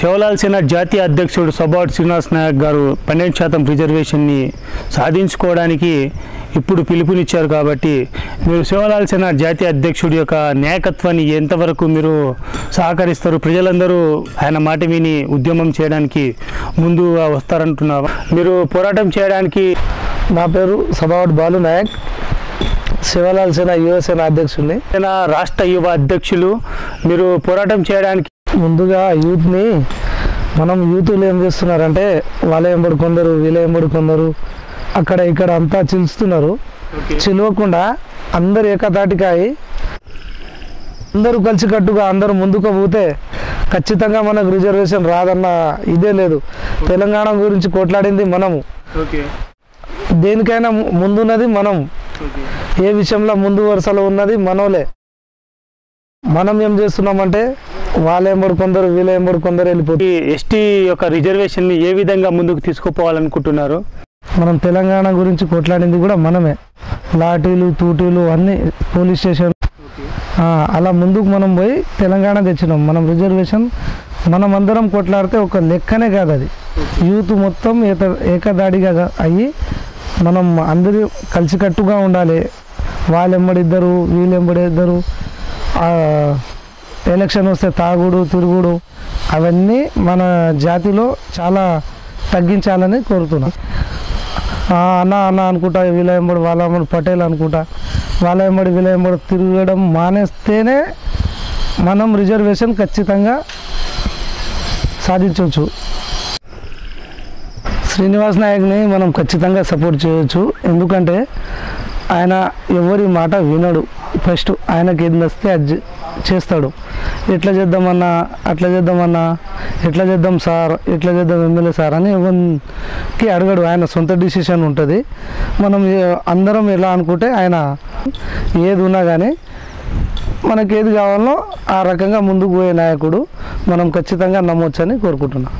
శివలాల్ సేన జాతీయ అధ్యక్షుడు సబాట్ శ్రీనివాస్ నాయక్ గారు పన్నెండు శాతం రిజర్వేషన్ని సాధించుకోవడానికి ఇప్పుడు పిలుపునిచ్చారు కాబట్టి మీరు శివలాల్ సేన జాతీయ అధ్యక్షుడి యొక్క నాయకత్వాన్ని ఎంతవరకు మీరు సహకరిస్తారు? ప్రజలందరూ ఆయన మాట విని ఉద్యమం చేయడానికి ముందుగా వస్తారంటున్నారు మీరు పోరాటం చేయడానికి నా పేరు సభావట్ బాలు నాయక్. శివలాల్ సేన యువసేన అధ్యక్షుడిని. రాష్ట్ర యువ అధ్యక్షులు మీరు పోరాటం చేయడానికి ముందుగా యూత్ని మనం యూత్లు ఏం చేస్తున్నారంటే వాళ్ళ ఎంబడి కొందరు వీళ్ళ ఎంబడి కొందరు అక్కడ ఇక్కడ అంతా చిలుస్తున్నారు. చిలవకుండా అందరు ఏకతాటికాయి అందరూ కలిసికట్టుగా అందరూ ముందుకు పోతే ఖచ్చితంగా మనకు రిజర్వేషన్ రాదన్న ఇదే లేదు. తెలంగాణ గురించి కొట్లాడింది మనము. దేనికైనా ముందున్నది మనం. ఏ విషయంలో ముందు వరుసలో ఉన్నది మనోలే. మనం ఏం చేస్తున్నామంటే వాళ్ళ ఎంబడి కొందరు వీళ్ళ ఎంబడి కొందరు వెళ్ళిపోతుంది ఎస్టీ యొక్క రిజర్వేషన్ని ఏ విధంగా ముందుకు తీసుకుపోవాలనుకుంటున్నారు? మనం తెలంగాణ గురించి కొట్లాడింది కూడా మనమే. లాఠీలు తూటీలు అన్ని పోలీస్ స్టేషన్ అలా ముందుకు మనం పోయి తెలంగాణ తెచ్చినాం. మనం రిజర్వేషన్ మనం అందరం కొట్లాడితే ఒక లెక్కనే కాదు అది. యూత్ మొత్తం ఏక ఏకదాడిగా అయ్యి మనం అందరూ కలిసికట్టుగా ఉండాలి. వాళ్ళెంబడి ఇద్దరు వీళ్ళెంబడి ఇద్దరు ఎలక్షన్ వస్తే తాగుడు తిరుగుడు అవన్నీ మన జాతిలో చాలా తగ్గించాలని కోరుతున్నాను అన్న అన్న అనుకుంటా వీళ్ళ ఎంబడి వాళ్ళ ఎంబడి పటేల్ అనుకుంటా. వాళ్ళ ఎంబడి వీళ్ళ ఎంబడి తిరగడం మానేస్తేనే మనం రిజర్వేషన్ ఖచ్చితంగా సాధించవచ్చు శ్రీనివాస్ నాయక్ని మనం ఖచ్చితంగా సపోర్ట్ చేయొచ్చు. ఎందుకంటే ఆయన ఎవరి మాట వినడు. ఫస్ట్ ఆయనకి ఏది వస్తే అది చేస్తాడు. ఎట్లా చేద్దామన్నా అట్లా చేద్దామన్నా ఎట్లా చేద్దాం సార్ ఎట్లా చేద్దాం ఎమ్మెల్యే సార్ అని ఎవరికి అడగడు. ఆయన సొంత డిసిషన్ ఉంటుంది. మనం అందరం ఎలా అనుకుంటే ఆయన ఏది ఉన్నా కానీ మనకి ఏది కావాలో ఆ రకంగా ముందుకు పోయే నాయకుడు మనం ఖచ్చితంగా నమ్మొచ్చని కోరుకుంటున్నాం.